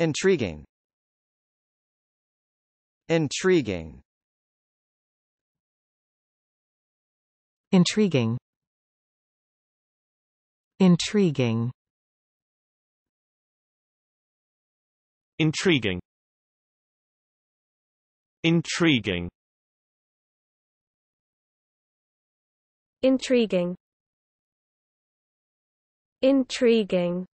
Intriguing. Intriguing. Intriguing. Intriguing. Intriguing. Intriguing. Intriguing. Intriguing